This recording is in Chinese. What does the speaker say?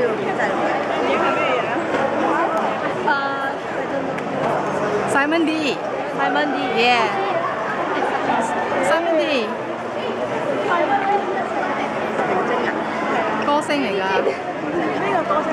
就。Simon D. Simon D. Yeah. Simon D. 歌星嚟噶。